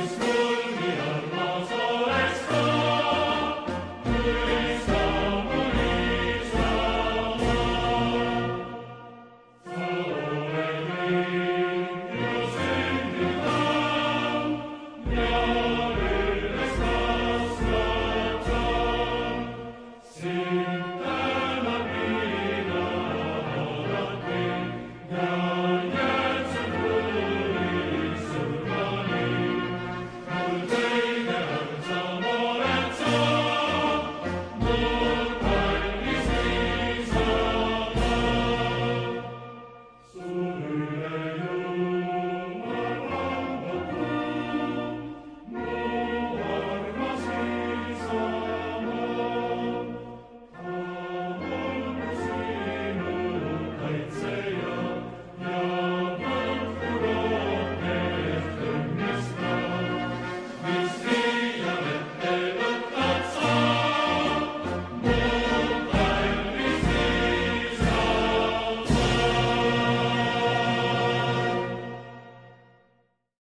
praise me.